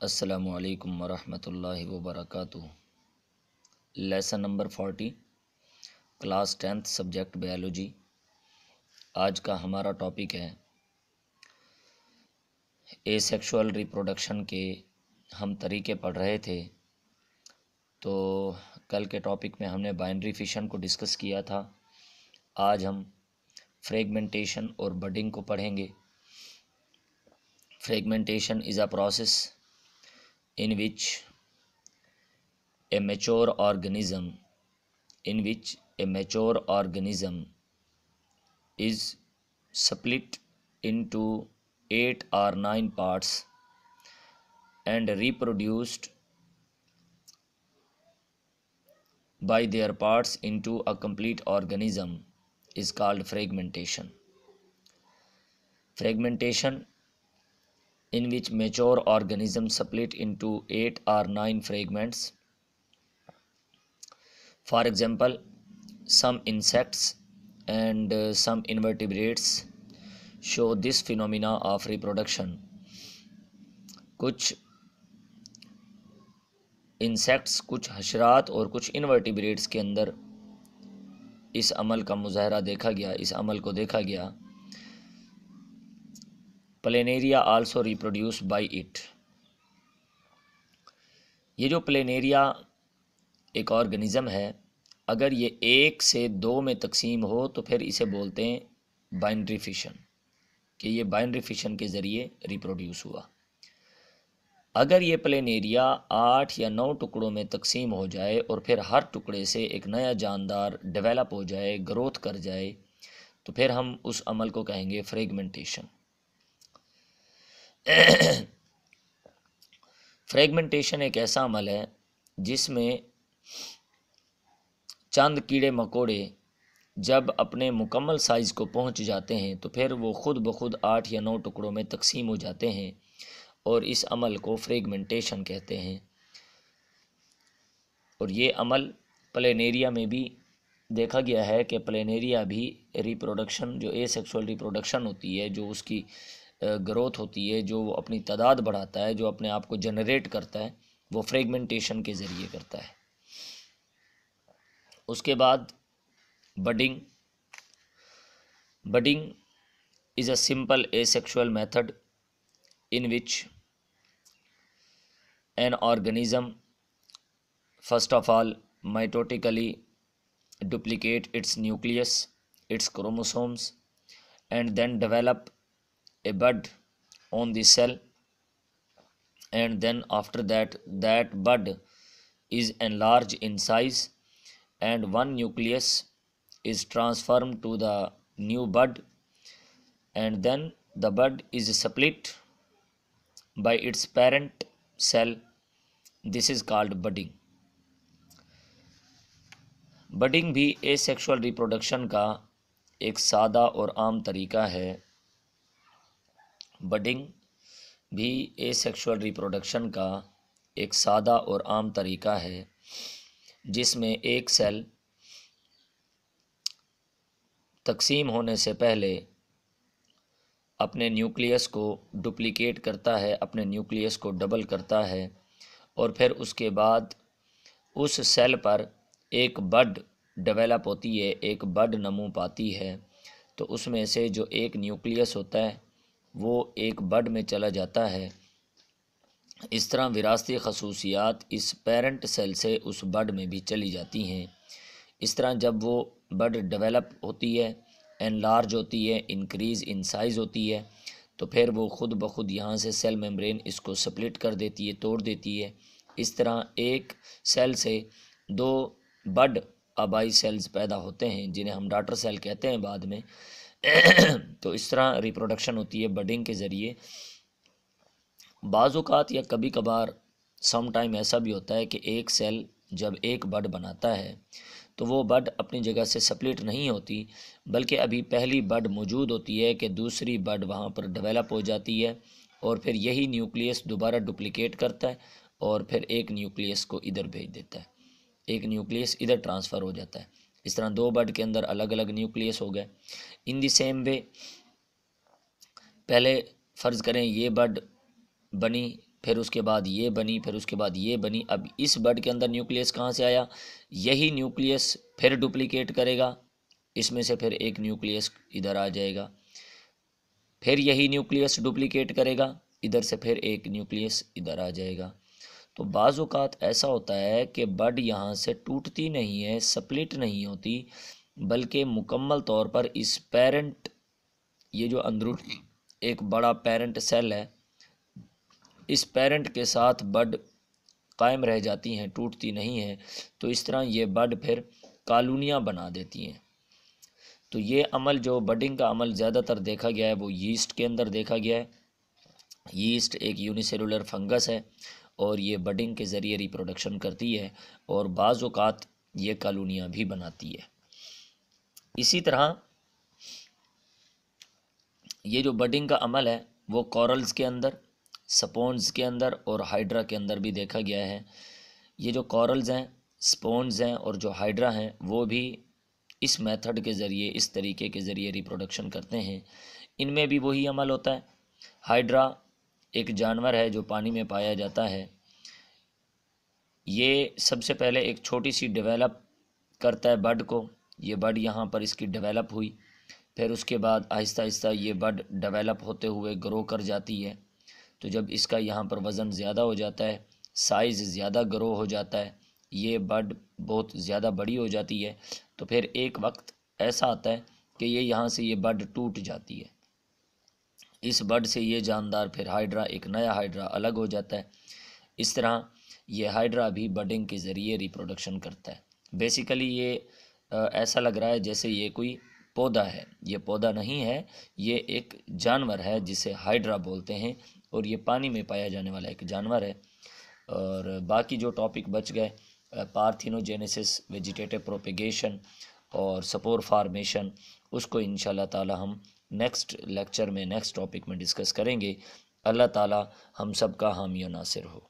असलकम वरहमल वबरक lesson number forty class tenth subject biology आज का हमारा टॉपिक है ए सेक्सुअल रिप्रोडक्शन के हम तरीके पढ़ रहे थे। तो कल के टॉपिक में हमने बाइनरी फिशन को डिस्कस किया था। आज हम फ्रेगमेंटेशन और बडिंग को पढ़ेंगे। Fragmentation is a process in which a mature organism in which a mature organism is split into 8 or 9 parts and reproduced by their parts into a complete organism is called fragmentation. Fragmentation in which mature organisms split into 8 or 9 fragments. For example, some insects and uh, some invertebrates show this phenomena of reproduction. कुछ insects कुछ हशरात और कुछ invertebrates के अंदर इस अमल का मुजाहरा देखा गया इस अमल को देखा गया planaria also reproduce by it ये जो प्लेनेरिया एक ऑर्गेनिज़म है, अगर ये एक से दो में तकसीम हो तो फिर इसे बोलते हैं बाइंड्री फिशन कि ये बाइंड्री फिशन के ज़रिए रिप्रोड्यूस हुआ। अगर ये प्लेनेरिया आठ या नौ टुकड़ों में तकसीम हो जाए और फिर हर टुकड़े से एक नया जानदार डेवलप हो जाए ग्रोथ कर जाए तो फिर हम उस अमल को कहेंगे फ्रेगमेंटेशन फ्रेगमेंटेशन एक ऐसा अमल है जिसमें चंद कीड़े मकोड़े जब अपने मुकम्मल साइज़ को पहुँच जाते हैं तो फिर वो ख़ुद ब खुद आठ या नौ टुकड़ों में तकसीम हो जाते हैं और इस अमल को फ्रेगमेंटेशन कहते हैं। और ये अमल प्लेनेरिया में भी देखा गया है कि प्लेनेरिया भी रिप्रोडक्शन जो ए सेक्सुअल रिप्रोडक्शन होती है, जो उसकी ग्रोथ होती है, जो वो अपनी तादाद बढ़ाता है, जो अपने आप को जनरेट करता है, वो फ्रेगमेंटेशन के ज़रिए करता है। उसके बाद budding budding is a simple asexual method in which an organism first of all mitotically duplicate its nucleus its chromosomes and then develop a bud on the cell and then after that that bud is enlarged in size and one nucleus is transformed to the new bud and then the bud is split by its parent cell this is called budding budding भी asexual reproduction का एक सादा और आम तरीका है budding भी ए sexual reproduction का एक सादा और आम तरीका है, जिसमें एक सेल तकसीम होने से पहले अपने न्यूक्लियस को डुप्लिकेट करता है, अपने न्यूक्लियस को डबल करता है और फिर उसके बाद उस सेल पर एक बड डेवलप होती है, एक बड नमू पाती है। तो उसमें से जो एक न्यूक्लियस होता है वो एक बड में चला जाता है। इस तरह विरासती खसूसियात इस पेरेंट सेल से उस बड में भी चली जाती हैं। इस तरह जब वो बड डेवलप होती है, एनलार्ज होती है इंक्रीज़ इन साइज़ होती है तो फिर वो ख़ुद ब खुद यहाँ से सेल मेम्ब्रेन इसको स्प्लिट कर देती है, तोड़ देती है। इस तरह एक सेल से दो बड आबाई सेल्स पैदा होते हैं, जिन्हें हम डाटर सेल कहते हैं बाद में। तो इस तरह रिप्रोडक्शन होती है बडिंग के ज़रिए। बाज़ात या कभी कभार सम टाइम ऐसा भी होता है कि एक सेल जब एक बड बनाता है तो वो बड अपनी जगह से सप्लिट नहीं होती, बल्कि अभी पहली बड मौजूद होती है कि दूसरी बड वहाँ पर डेवलप हो जाती है और फिर यही न्यूक्लियस दोबारा डुप्लिकेट करता है और फिर एक न्यूक्लियस को इधर भेज देता है। एक न्यूक्लियस इधर ट्रांसफ़र हो जाता है। इस तरह दो बर्ड के अंदर अलग अलग न्यूक्लियस हो गए। इन दी सेम वे, पहले फ़र्ज़ करें ये बर्ड बनी, फिर उसके बाद ये बनी, फिर उसके बाद ये बनी। अब इस बर्ड के अंदर न्यूक्लियस कहाँ से आया? यही न्यूक्लियस फिर डुप्लीकेट करेगा। इसमें से फिर एक न्यूक्लियस इधर आ जाएगा। फिर यही न्यूक्लियस डुप्लीकेट करेगा। इधर से फिर एक न्यूक्लियस इधर आ जाएगा। तो बाज़ात ऐसा होता है कि बड यहाँ से टूटती नहीं है, सप्लिट नहीं होती, बल्कि मुकम्मल तौर पर इस पेरेंट, ये जो अंदरून एक बड़ा पेरेंट सेल है, इस पेरेंट के साथ बड कायम रह जाती हैं, टूटती नहीं है तो इस तरह ये बड फिर कॉलोनियाँ बना देती हैं। तो ये अमल जो बडिंग का अमल ज़्यादातर देखा गया है, वो यीस्ट के अंदर देखा गया है। यीस्ट एक यूनिसेलुलर फंगस है और ये बडिंग के ज़रिए रिप्रोडक्शन करती है और बाज़ात ये कॉलोनियाँ भी बनाती है। इसी तरह ये जो बडिंग का अमल है, वो कॉरल्स के अंदर स्पोन्स के अंदर और हाइड्रा के अंदर भी देखा गया है। ये जो कॉरल्स हैं स्पोन्स हैं और जो हाइड्रा हैं, वो भी इस मेथड के ज़रिए, इस तरीके के ज़रिए रिप्रोडक्शन करते हैं। इनमें भी वही अमल होता है। हाइड्रा एक जानवर है जो पानी में पाया जाता है। ये सबसे पहले एक छोटी सी डेवलप करता है बड को। ये बड यहाँ पर इसकी डेवलप हुई। फिर उसके बाद आहिस्ता आहिस्ता ये बड डेवलप होते हुए ग्रो कर जाती है। तो जब इसका यहाँ पर वज़न ज़्यादा हो जाता है साइज़ ज़्यादा ग्रो हो जाता है, ये बड बहुत ज़्यादा बड़ी हो जाती है। तो फिर एक वक्त ऐसा आता है कि ये यहाँ से ये बड टूट जाती है। इस बड से ये जानदार फिर हाइड्रा, एक नया हाइड्रा अलग हो जाता है। इस तरह ये हाइड्रा भी बडिंग के ज़रिए रिप्रोडक्शन करता है। बेसिकली ये ऐसा लग रहा है जैसे ये कोई पौधा है। ये पौधा नहीं है, ये एक जानवर है जिसे हाइड्रा बोलते हैं और ये पानी में पाया जाने वाला एक जानवर है। और बाकी जो टॉपिक बच गए पार्थिनोजेनेसिस वेजिटेटिव प्रोपेगेशन और सपोर फार्मेशन उसको इन ताला हम नेक्स्ट लेक्चर में नेक्स्ट टॉपिक में डिस्कस करेंगे। अल्लाह ताला हम सब का हामी नासिर हो।